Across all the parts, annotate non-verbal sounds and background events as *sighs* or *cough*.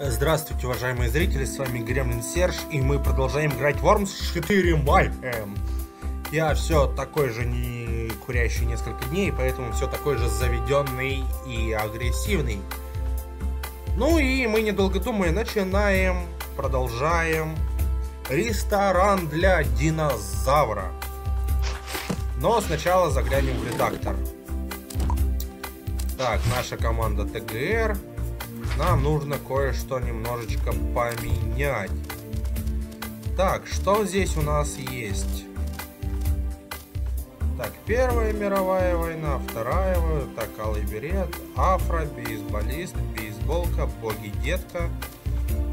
Здравствуйте, уважаемые зрители, с вами Гремлин Серж, и мы продолжаем играть Worms 4 Mayhem. Я все такой же не курящий несколько дней, поэтому все такой же заведенный и агрессивный. Ну и мы, недолго думая, начинаем, продолжаем. Ресторан для динозавра. Но сначала заглянем в редактор. Так, наша команда ТГР. Нам нужно кое-что немножечко поменять. Так, что здесь у нас есть? Так, Первая мировая война, Вторая, так, Алый Берет, Афро, бейсболист, бейсболка, боги-детка,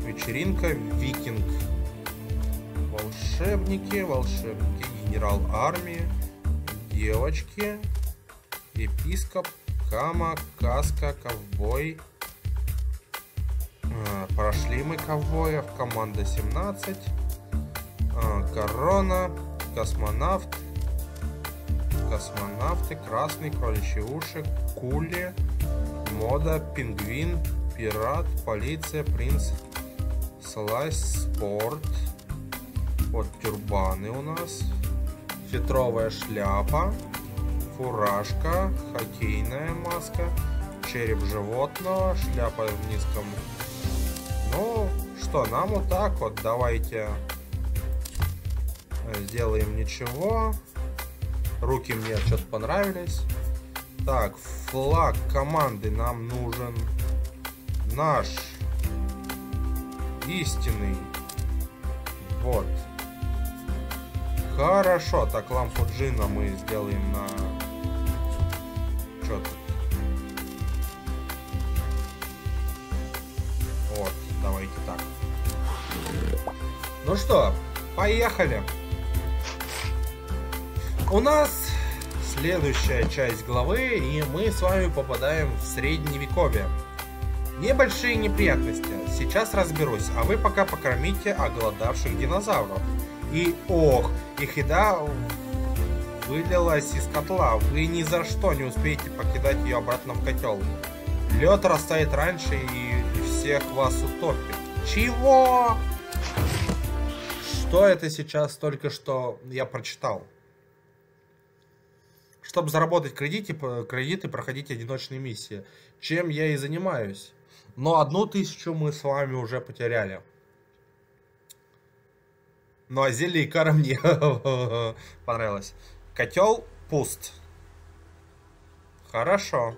вечеринка, викинг, волшебники, волшебники, генерал армии, девочки, епископ, кама, каска, ковбой. А, прошли мы ковбоев, команда 17, а, корона, космонавт, космонавты, красный, кроличьи уши, кули, мода, пингвин, пират, полиция, принц, слайс, спорт. Вот тюрбаны у нас. Фетровая шляпа, фуражка, хоккейная маска, череп животного, шляпа в низком. Ну, что, нам вот так вот, давайте сделаем ничего. Руки мне что-то понравились. Так, флаг команды нам нужен наш истинный. Вот. Хорошо, так лампу джина мы сделаем на... Что тут? Вот, давайте так. Ну что, поехали. У нас следующая часть главы, и мы с вами попадаем в средневековье. Небольшие неприятности, сейчас разберусь, а вы пока покормите оголодавших динозавров. И ох, их еда вылилась из котла, вы ни за что не успеете покидать ее обратно в котел. Лед растает раньше и всех вас утопит. Чего? Что это сейчас только что я прочитал? Чтобы заработать кредиты, кредиты проходить одиночные миссии. Чем я и занимаюсь. Но одну тысячу мы с вами уже потеряли. Ну а зелье Икара мне *laughs* понравилось. Котел пуст. Хорошо.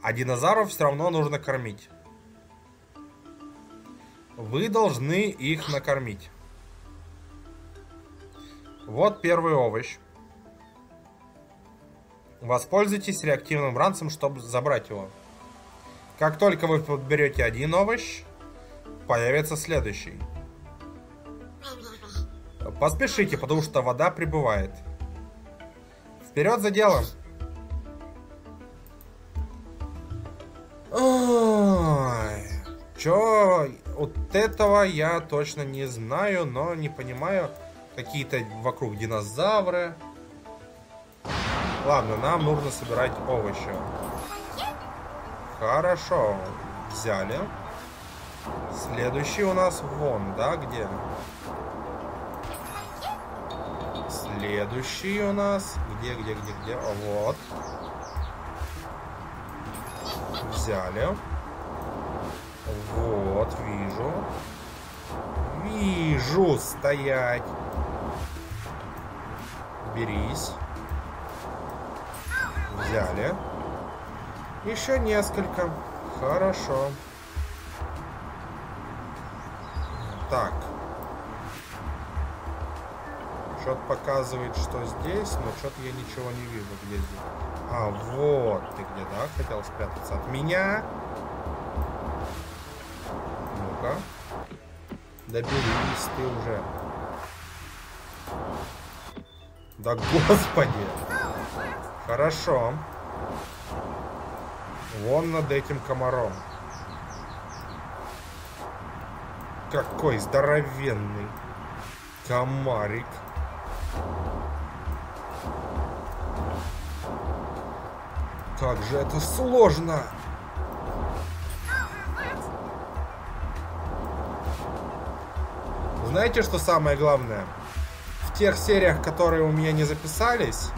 А динозавров все равно нужно кормить. Вы должны их накормить. Вот первый овощ. Воспользуйтесь реактивным ранцем, чтобы забрать его. Как только вы подберете один овощ, появится следующий. Поспешите, потому что вода прибывает. Вперед за делом! Ой, чё, вот этого я точно не знаю, но не понимаю. Какие-то вокруг динозавры. Ладно, нам нужно собирать овощи. Хорошо. Взяли. Следующий у нас вон, да, где? Следующий у нас... Где, где, где, где? Вот. Взяли. Вот, вижу. Вижу, стоять. Берись. Взяли. Еще несколько. Хорошо. Так. Что-то показывает, что здесь, но что-то я ничего не вижу, где здесь. А, вот ты где, да, хотел спрятаться от меня. Ну-ка. Доберись ты уже. Да господи. Хорошо. Вон над этим комаром. Какой здоровенный комарик. Как же это сложно! Знаете, что самое главное? В тех сериях, которые у меня не записались,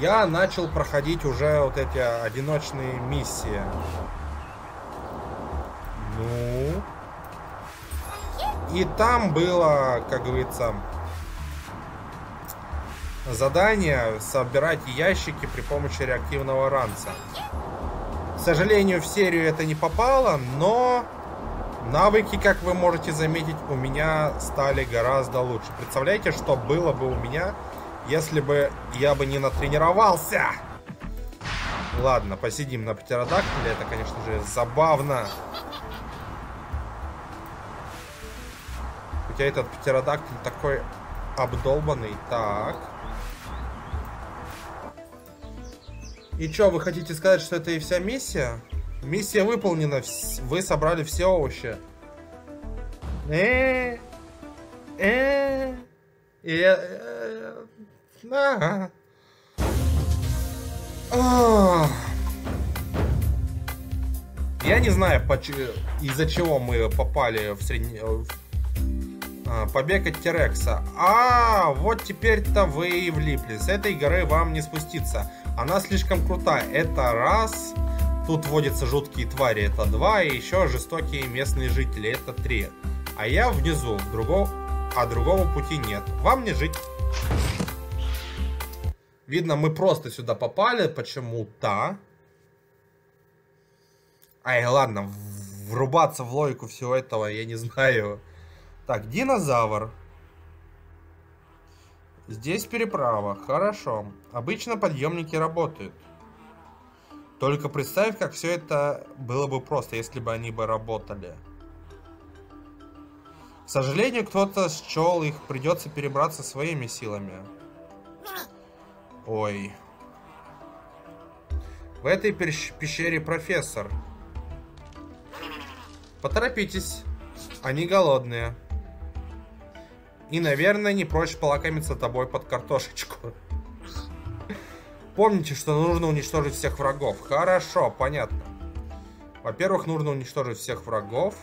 я начал проходить уже вот эти одиночные миссии. Ну. И там было, как говорится, задание собирать ящики при помощи реактивного ранца. К сожалению, в серию это не попало, но навыки, как вы можете заметить, у меня стали гораздо лучше. Представляете, что было бы у меня, если бы я бы не натренировался? Ладно, посидим на птеродактиле. Это, конечно же, забавно. Хотя этот птеродактиль такой обдолбанный. Так. И что, вы хотите сказать, что это и вся миссия? Миссия выполнена. Вы собрали все овощи. Э, э, э, ага. Я не знаю, из-за чего мы попали в средний... А, побег от Терекса. А, вот теперь-то вы и влипли. С этой горы вам не спуститься. Она слишком крутая. Это раз. Тут водятся жуткие твари. Это два. И еще жестокие местные жители. Это три. А я внизу. Другого... А другого пути нет. Вам не жить. Видно, мы просто сюда попали почему-то. Ай, ладно, врубаться в логику всего этого я не знаю. Так, динозавр. Здесь переправа. Хорошо. Обычно подъемники работают. Только представь, как все это было бы просто, если бы они бы работали. К сожалению, кто-то счел их, придется перебраться своими силами. Ой. В этой пещере профессор. Поторопитесь. Они голодные. И, наверное, не прочь полакомиться тобой под картошечку. Помните, что нужно уничтожить всех врагов. Хорошо, понятно. Во-первых, нужно уничтожить всех врагов.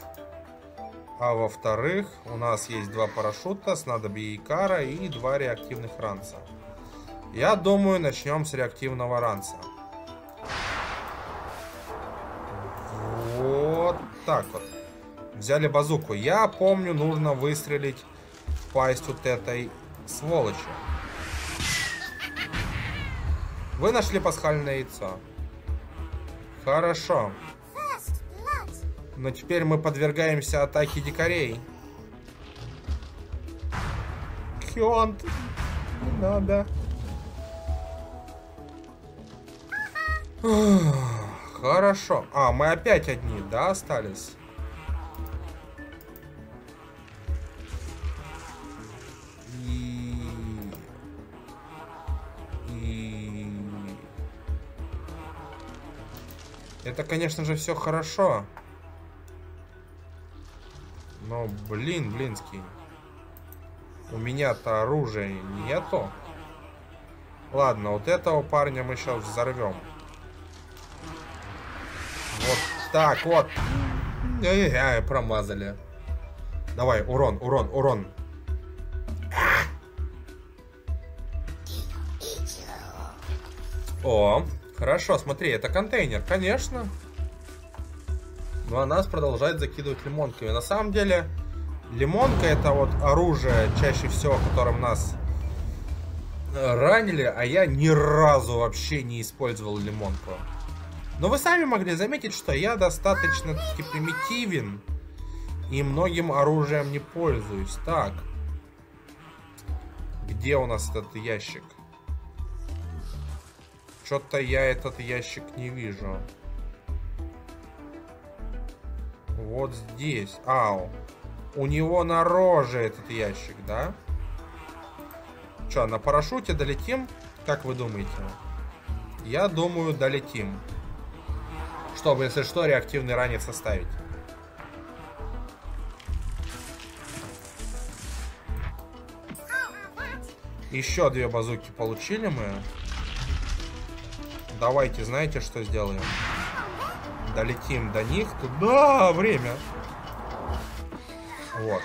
А во-вторых, у нас есть два парашюта, снадобье Икара и два реактивных ранца. Я думаю, начнем с реактивного ранца. Вот так вот. Взяли базуку. Я помню, нужно выстрелить в пасть вот этой сволочи. Вы нашли пасхальное яйцо. Хорошо. Но теперь мы подвергаемся атаке дикарей. Хионт, не надо. Хорошо. А, мы опять одни, да, остались? Это, конечно же, все хорошо. Но, блин, блинский. У меня-то оружия нету. Ладно, вот этого парня мы сейчас взорвем. Вот так вот. Ай-яй, промазали. Давай, урон, урон, урон. О, хорошо, смотри, это контейнер, конечно. Ну а нас продолжает закидывать лимонками. На самом деле, лимонка это вот оружие, чаще всего, которым нас ранили, а я ни разу вообще не использовал лимонку. Но вы сами могли заметить, что я достаточно таки примитивен и многим оружием не пользуюсь. Так. Где у нас этот ящик? Что-то я этот ящик не вижу. Вот здесь. Ау. У него на роже этот ящик, да? Что, на парашюте долетим? Как вы думаете? Я думаю, долетим чтобы, если что, реактивный ранец оставить. Еще две базуки получили мы. Давайте, знаете, что сделаем? Долетим до них. Туда время. Вот.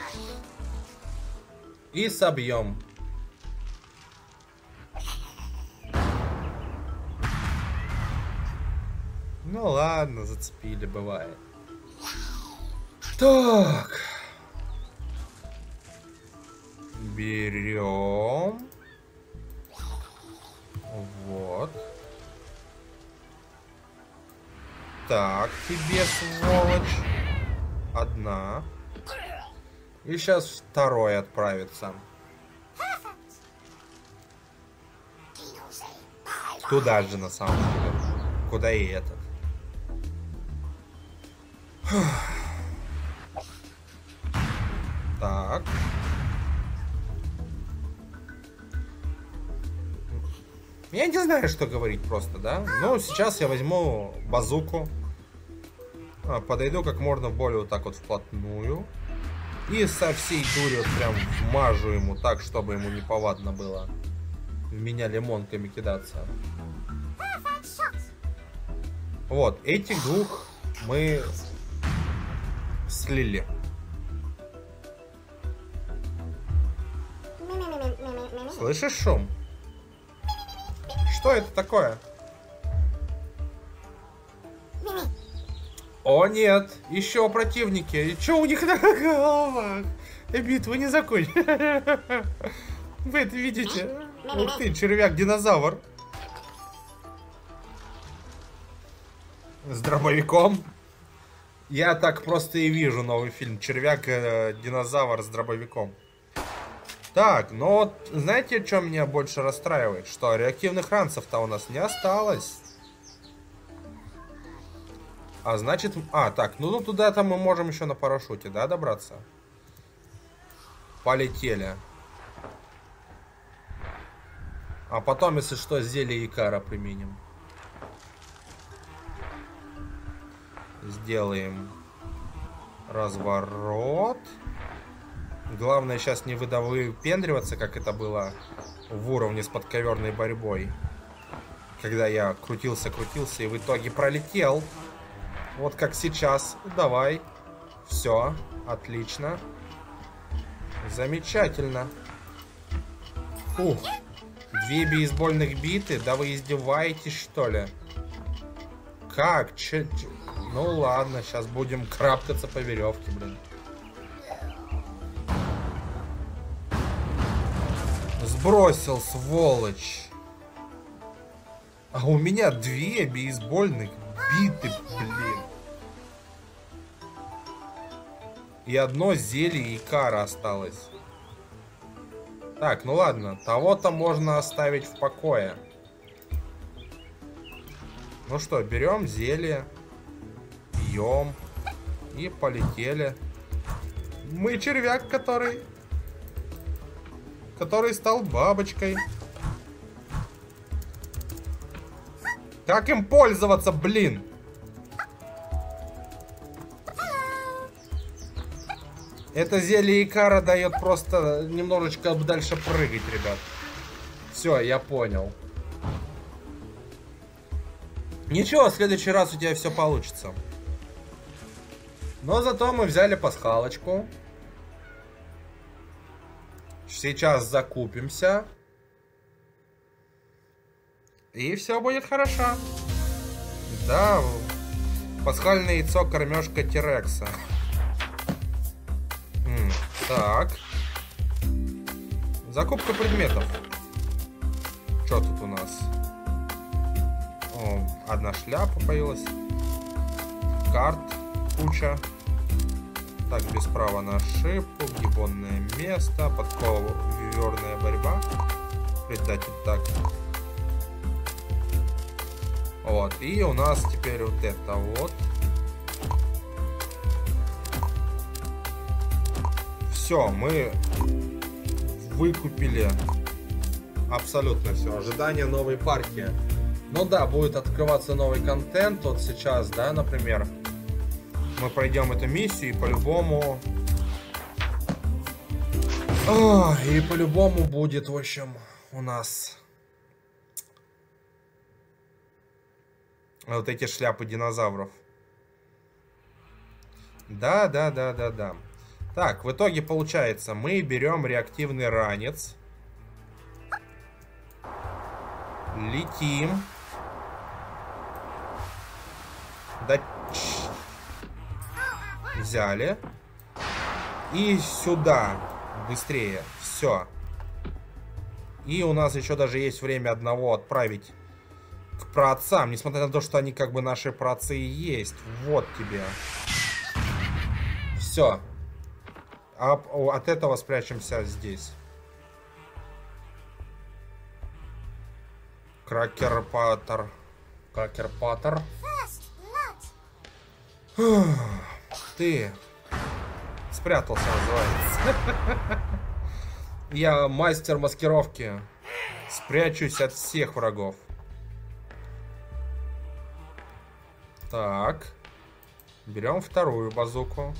И собьем. Ну ладно, зацепили, бывает. Так. Берем. Так, тебе, сволочь. Одна. И сейчас второй отправится. Туда же, на самом деле. Куда и этот. Так. Знаю, что говорить просто, да? Ну, сейчас я возьму базуку. А, подойду как можно более вот так вот вплотную. И со всей дури вот прям вмажу ему так, чтобы ему не повадно было в меня лимонками кидаться. Вот, этих двух мы слили. Слышишь шум? Что это такое? О нет, еще противники. И что у них на головах? Битва не закончена. *laughs* Вы это видите? Ух ты, червяк-динозавр. С дробовиком. Я так просто и вижу новый фильм. Червяк-динозавр с дробовиком. Так, ну вот, знаете, что меня больше расстраивает? Что реактивных ранцев-то у нас не осталось. А значит... А, так, ну, ну туда-то мы можем еще на парашюте, да, добраться? Полетели. А потом, если что, зелье Икара применим. Сделаем разворот. Главное сейчас не выдавыпендриваться, как это было в уровне с подковерной борьбой. Когда я крутился-крутился и в итоге пролетел. Вот как сейчас. Давай. Все. Отлично. Замечательно. Фух. Две бейсбольных биты? Да вы издеваетесь, что ли? Как? Че, че? Ну ладно, сейчас будем крапкаться по веревке, блин. Сбросил, сволочь. А у меня две бейсбольных биты, блин. И одно зелье и кара осталось. Так, ну ладно. Того-то можно оставить в покое. Ну что, берем зелье. Пьем. И полетели. Мы червяк, который... Который стал бабочкой. Как им пользоваться, блин? Это зелье Икара дает просто немножечко дальше прыгать, ребят. Все, я понял. Ничего, в следующий раз у тебя все получится. Но зато мы взяли пасхалочку. Сейчас закупимся. И все будет хорошо. Да, пасхальное яйцо кормежка Терекса. Так. Закупка предметов. Что тут у нас? О, одна шляпа появилась. Карт куча. Так, без права на ошибку, гибонное место, подковерная борьба. Предатель так. Вот, и у нас теперь вот это вот. Все, мы выкупили абсолютно все. Ожидание новой партии. Ну да, будет открываться новый контент. Вот сейчас, да, например, мы пройдем эту миссию и по-любому... И по-любому будет, в общем, у нас... Вот эти шляпы динозавров. Да, да, да, да, да. Так, в итоге получается, мы берем реактивный ранец. Летим. Взяли. И сюда. Быстрее. Все. И у нас еще даже есть время одного отправить к праотцам. Несмотря на то, что они как бы наши праотцы и есть. Вот тебе. Все. А от этого спрячемся здесь. Кракер Паттер. Кракер Паттер. Ты спрятался, называется. Я мастер маскировки. Спрячусь от всех врагов. Так. Берем вторую базуку.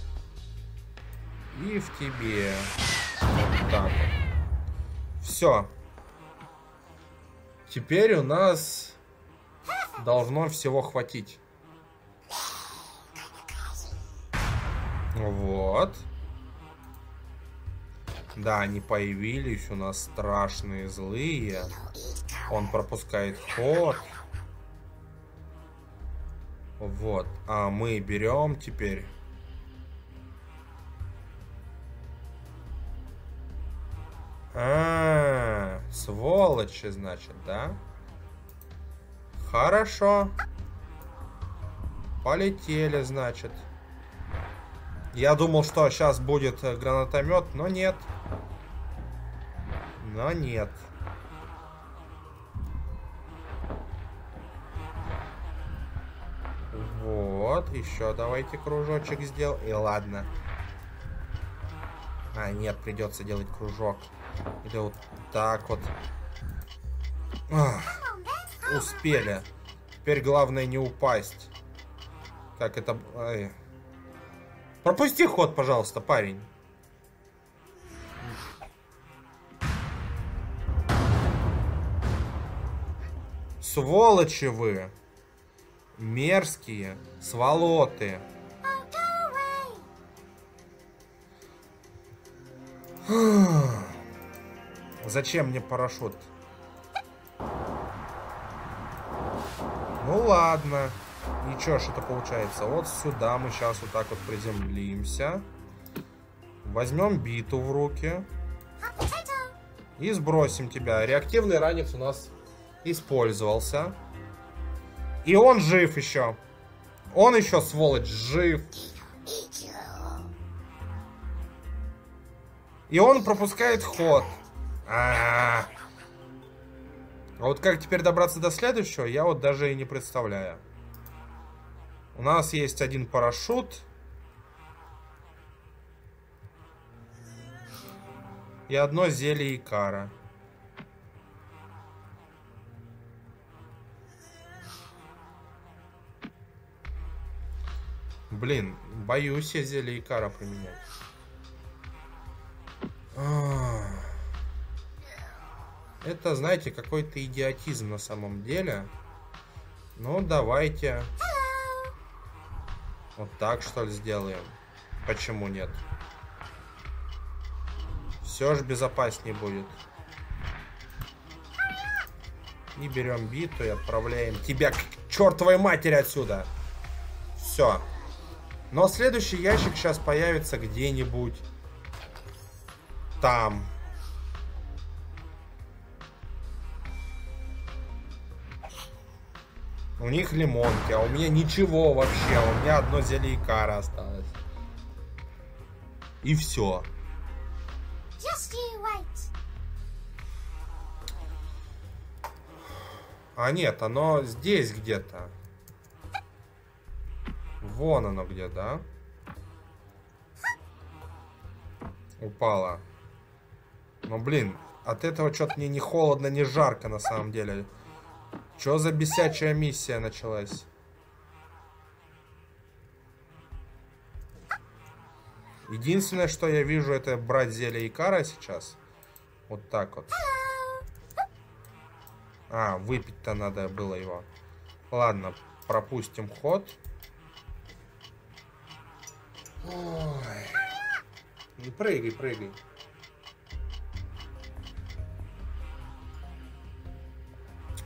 И в тебе. Так. Все. Теперь у нас должно всего хватить. Вот. Да, они появились у нас страшные, злые. Он пропускает ход. Вот. А мы берем теперь... А, сволочи, значит, да? Хорошо. Полетели, значит. Я думал, что сейчас будет э, гранатомет, но нет. Но нет. Вот, еще давайте кружочек сделаем. И ладно. А, нет, придется делать кружок. Или вот так вот. Ах, успели. Теперь главное не упасть. Как это... Ай. Пропусти ход, пожалуйста, парень. Сволочи вы. Мерзкие. Сволоты. *sighs* Зачем мне парашют? Ну ладно. Ничего это получается. Вот сюда мы сейчас вот так вот приземлимся. Возьмем биту в руки. И сбросим тебя. Реактивный ранец у нас использовался. И он жив еще. Он еще, сволочь, жив. И он пропускает ход. А, -а, -а. а вот как теперь добраться до следующего, я вот даже и не представляю. У нас есть один парашют. И одно зелье Икара. Блин, боюсь я зелье Икара применять. Это, знаете, какой-то идиотизм на самом деле. Ну, давайте. Вот так, что ли, сделаем? Почему нет? Все же безопаснее будет. И берем биту и отправляем тебя к чертовой матери отсюда. Все. Но следующий ящик сейчас появится где-нибудь там. У них лимонки, а у меня ничего вообще. А у меня одно зелье икара осталось. И все. А нет, оно здесь где-то. Вон оно где, да? Упало. Но, блин, от этого что-то мне не холодно, не жарко на самом деле. Что за бесячая миссия началась? Единственное, что я вижу, это брать зелье Икара сейчас. Вот так вот. А, выпить-то надо было его. Ладно, пропустим ход. Ой. Не прыгай, прыгай.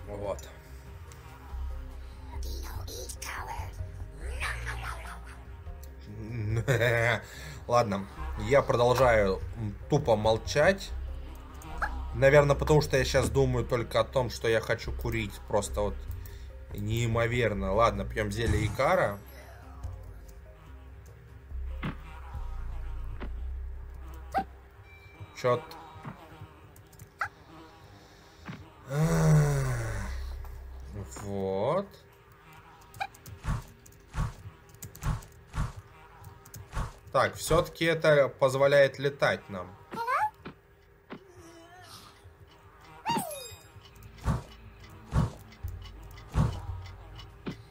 Вот. *laughs* Ладно, я продолжаю тупо молчать. Наверное, потому что я сейчас думаю только о том, что я хочу курить. Просто вот неимоверно. Ладно, пьем зелье Икара. Чё-то... Вот. Так, все-таки это позволяет летать нам.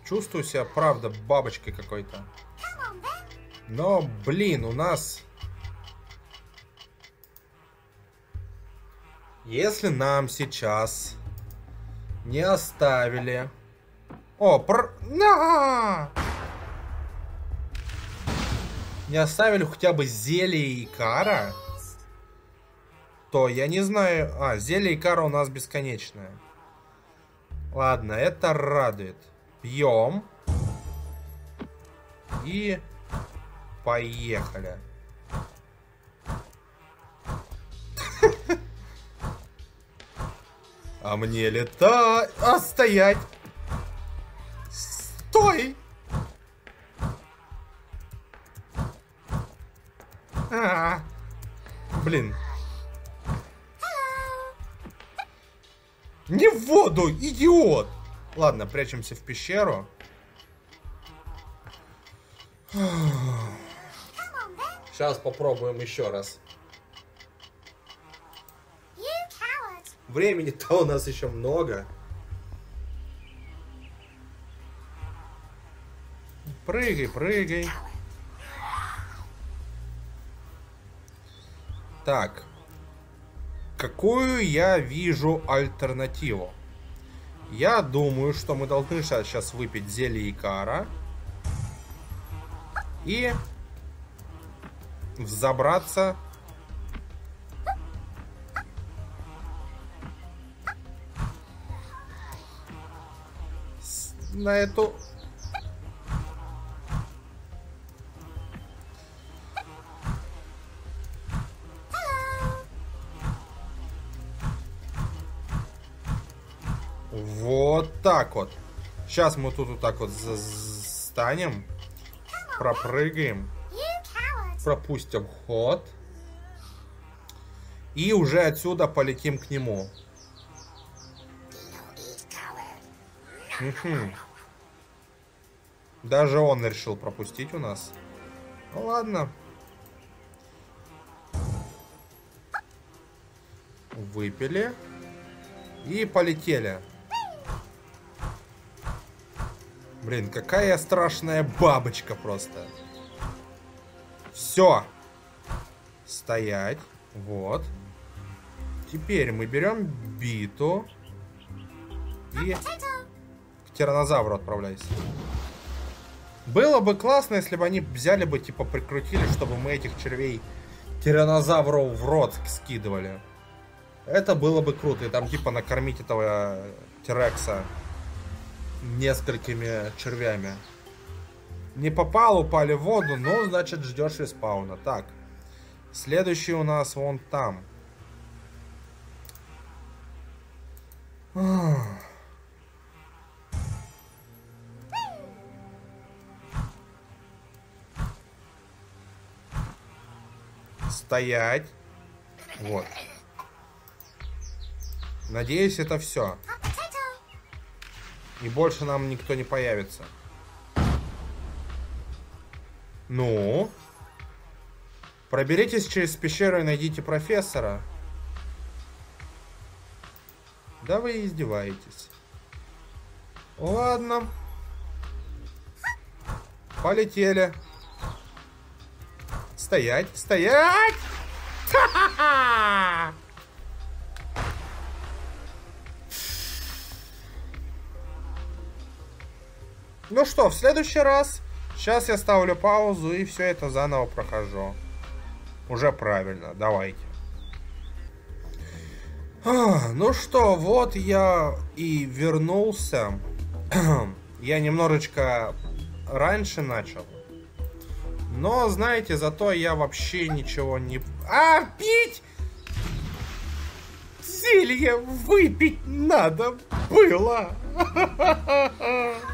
Чувствую себя, правда, бабочкой какой-то. Но, блин, у нас... Если нам сейчас не оставили... О, пр... На! Не оставили хотя бы зелье кара, то я не знаю... А, зелье кара у нас бесконечное. Ладно, это радует. Пьем. И поехали. *laughs* А мне летать... А, стоять! Воду, идиот! Ладно, прячемся в пещеру. Сейчас попробуем еще раз. Времени-то у нас еще много. Прыгай, прыгай. Так. Какую я вижу альтернативу? Я думаю, что мы должны сейчас выпить зелье Икара. И взобраться на эту... так вот. Сейчас мы тут вот так вот станем. Пропрыгаем. Пропустим ход. И уже отсюда полетим к нему. Угу. Даже он решил пропустить у нас. Ну ладно. Выпили. И полетели. Блин, какая страшная бабочка просто. Все. Стоять. Вот. Теперь мы берем биту. И к тиранозавру отправляйся. Было бы классно, если бы они взяли бы, типа, прикрутили, чтобы мы этих червей тиранозавров в рот скидывали. Это было бы круто. И там, типа, накормить этого Терекса несколькими червями. Не попал, упали в воду, ну, значит, ждешь респауна. Так, следующий у нас вон там. Стоять. Вот. Надеюсь, это все. И больше нам никто не появится. Ну? Проберитесь через пещеру и найдите профессора. Да вы издеваетесь. Ладно. Полетели. Стоять, стоять! Ну что, в следующий раз, сейчас я ставлю паузу и все это заново прохожу. Уже правильно, давайте. А, ну что, вот я и вернулся. *clears throat* я немножечко раньше начал. Но, знаете, зато я вообще ничего не... А, пить! Зелье выпить надо было! *laughs*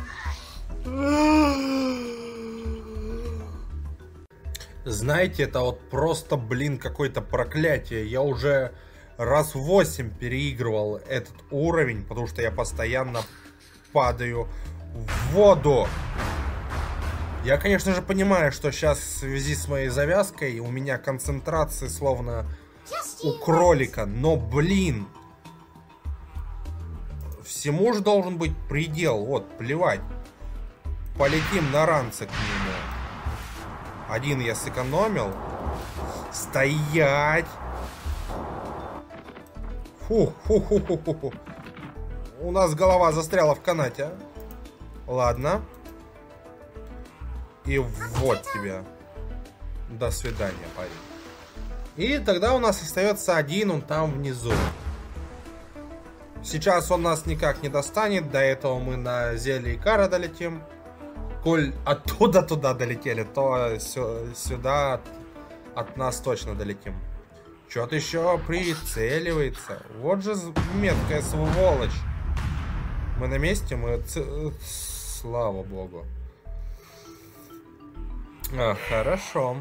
Знаете, это вот просто, блин, какое-то проклятие. Я уже раз в 8 переигрывал этот уровень, потому что я постоянно падаю в воду. Я, конечно же, понимаю, что сейчас в связи с моей завязкой у меня концентрация словно у кролика, но, блин, всему же должен быть предел. Вот, плевать. Полетим на ранце к нему. Один я сэкономил. Стоять! Фух, фух, фух, фух, фух. У нас голова застряла в канате. Ладно. И вот тебя. До свидания, парень. И тогда у нас остается один, он там внизу. Сейчас он нас никак не достанет. До этого мы на зелье Икара долетим. Коль оттуда туда долетели, то сюда от, от нас точно долетим. Что-то еще прицеливается. Вот же меткая сволочь. Мы на месте, мы... Слава богу. А, хорошо.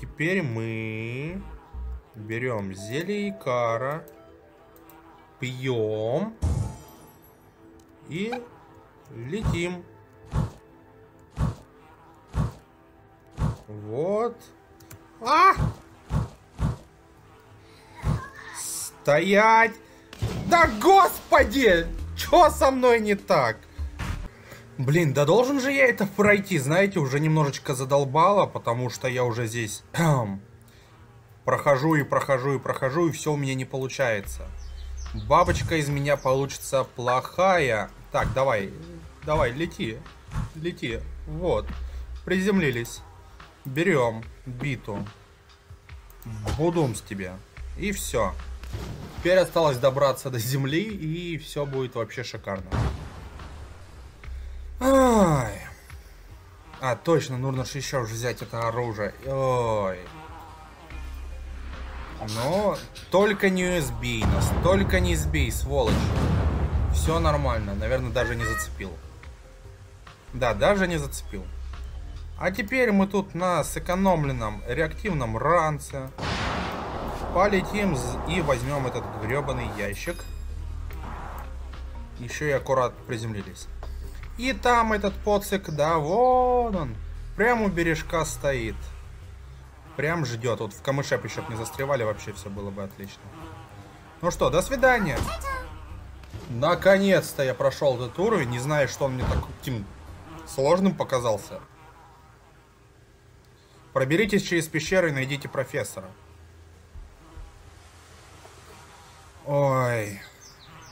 Теперь мы берем зелье Икара, пьем и летим. Вот. А! Стоять! Да господи! Чё со мной не так? Блин, да должен же я это пройти, знаете, уже немножечко задолбало, потому что я уже здесь *clears throat* прохожу и прохожу и прохожу, и все у меня не получается. Бабочка из меня получится плохая. Так, давай, давай, лети, лети, вот, приземлились. Берем биту. Будум с тебя. И все. Теперь осталось добраться до земли, и все будет вообще шикарно. Ай. А, точно, нужно же еще взять это оружие. Ой. Но только не USB, нас только не сбей, сволочь. Все нормально, наверное, даже не зацепил. Да, даже не зацепил. А теперь мы тут на сэкономленном реактивном ранце полетим и возьмем этот гребаный ящик. Еще и аккуратно приземлились. И там этот поцик, да, вон он. Прямо у бережка стоит. Прям ждет. Вот в камыше бы еще не застревали, вообще все было бы отлично. Ну что, до свидания. Наконец-то я прошел этот уровень. Не знаю, что он мне таким сложным показался. Проберитесь через пещеры и найдите профессора. Ой.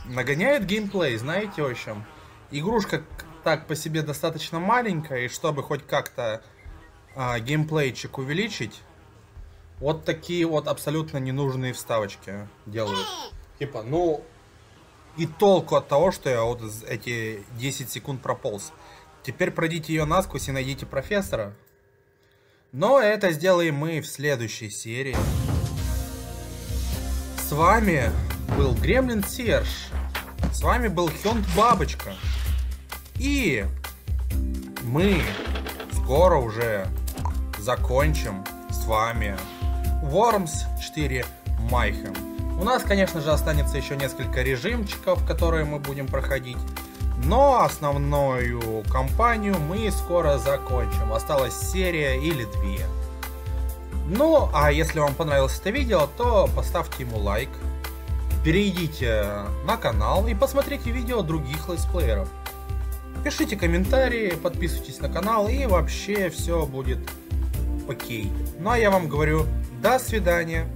Нагоняет геймплей, знаете, в общем. Игрушка так по себе достаточно маленькая, и чтобы хоть как-то а, геймплейчик увеличить, вот такие вот абсолютно ненужные вставочки делают. Типа, ну, и толку от того, что я вот эти 10 секунд прополз. Теперь пройдите ее насквозь и найдите профессора. Но это сделаем мы в следующей серии. С вами был Гремлин Серж. С вами был Хёнд Бабочка. И мы скоро уже закончим с вами Worms 4 Mayhem. У нас, конечно же, останется еще несколько режимчиков, которые мы будем проходить. Но основную кампанию мы скоро закончим. Осталась серия или две. Ну, а если вам понравилось это видео, то поставьте ему лайк. Перейдите на канал и посмотрите видео других летсплееров. Пишите комментарии, подписывайтесь на канал и вообще все будет окей. Ну а я вам говорю, до свидания.